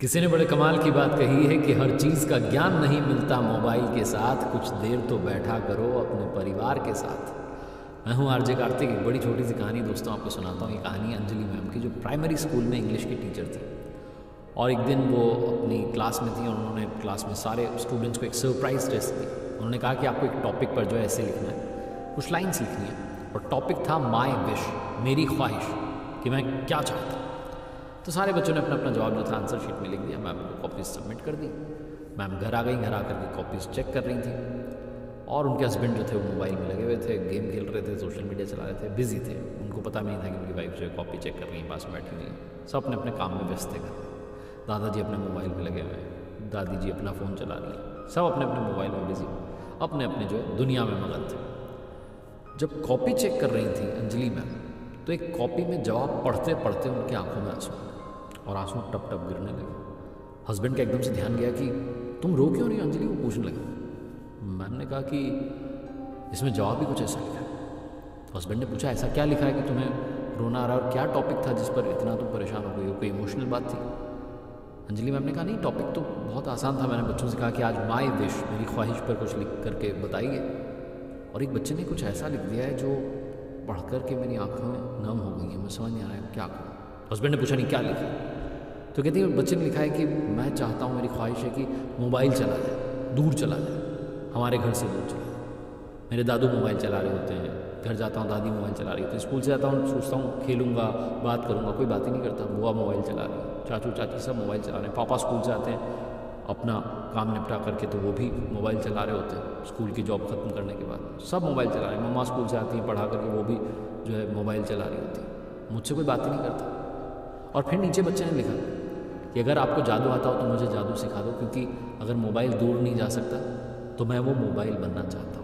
किसी ने बड़े कमाल की बात कही है कि हर चीज़ का ज्ञान नहीं मिलता मोबाइल के साथ, कुछ देर तो बैठा करो अपने परिवार के साथ। मैं हूँ आरजे कार्तिक, एक बड़ी छोटी सी कहानी दोस्तों आपको सुनाता हूँ। ये कहानी अंजलि मैम की, जो प्राइमरी स्कूल में इंग्लिश की टीचर थी। और एक दिन वो अपनी क्लास में थी और उन्होंने क्लास में सारे स्टूडेंट्स को एक सरप्राइज़ टेस्ट दी। उन्होंने कहा कि आपको एक टॉपिक पर जो है ऐसे लिखना है। कुछ लाइन्स लिखनी है। और टॉपिक था माई विश मेरी ख्वाहिश कि मैं क्या चाहता तो सारे बच्चों ने अपना अपना जवाब जो था आंसर शीट में लिख दिया। मैम कॉपीज सबमिट कर दी। मैम घर आ गई, घर आकर के कॉपीज चेक कर रही थी। और उनके हस्बैंड जो थे, वो मोबाइल में लगे हुए थे गेम खेल रहे थे सोशल मीडिया चला रहे थे बिज़ी थे। उनको पता भी नहीं था कि उनकी वाइफ जो है कॉपी चेक कर रही है, पास में बैठी हुई सब अपने अपने काम में व्यस्त थे घर। दादाजी अपने मोबाइल में लगे हुए हैं। दादी जी अपना फ़ोन चला रही है। सब अपने अपने मोबाइल में बिज़ी अपने अपने जो है दुनिया में मगन थे। जब कॉपी चेक कर रही थी अंजलि मैम तो एक कॉपी में जवाब पढ़ते पढ़ते उनकी आँखों में आँसू और आँसू टप टप गिरने लगे। हस्बैंड का एकदम से ध्यान गया कि तुम रो क्यों रही अंजलि को पूछने लगे। मैम ने कहा कि इसमें जवाब भी कुछ ऐसा लिखा है। हस्बैंड ने पूछा, ऐसा क्या लिखा है कि तुम्हें रोना आ रहा है और क्या टॉपिक था जिस पर इतना तुम परेशान हो गई हो? कोई इमोशनल बात थी? अंजलि मैम ने कहा, नहीं टॉपिक तो बहुत आसान था। मैंने बच्चों से कहा कि आज माई विश मेरी ख्वाहिश पर कुछ लिख करके बताइए। और एक बच्चे ने कुछ ऐसा लिख दिया है जो पढ़ कर के मेरी आँखों में नम हो गई है। मैं समझ नहीं आ रहा है, क्या करूँ? हस्बैंड ने पूछा, नहीं, क्या लिखा? तो कहती है, बच्चे ने लिखा है कि मैं चाहता हूँ, मेरी ख्वाहिश है कि मोबाइल चला जाए, दूर चला जाए, हमारे घर से दूर चला मेरे दादू मोबाइल चला रहे होते हैं, घर जाता हूँ, दादी मोबाइल चला रही है, स्कूल से जाता हूँ, सोचता हूँ, खेलूँगा, बात करूँगा, कोई बात ही नहीं करता, बुआ मोबाइल चला रही चाचू चाची सब मोबाइल चला रहे हैं, पापा स्कूल से आते हैं, अपना काम निपटा करके तो वो भी मोबाइल चला रहे होते हैं, स्कूल की जॉब ख़त्म करने के बाद, सब मोबाइल चला रहे हैं, मम्मा स्कूल से आती हैं, पढ़ा करके वो भी जो है मोबाइल चला रही होती है, मुझसे कोई बात ही नहीं करता। और फिर नीचे बच्चे ने लिखा कि अगर आपको जादू आता हो तो मुझे जादू सिखा दो, क्योंकि अगर मोबाइल दूर नहीं जा सकता तो मैं वो मोबाइल बनना चाहता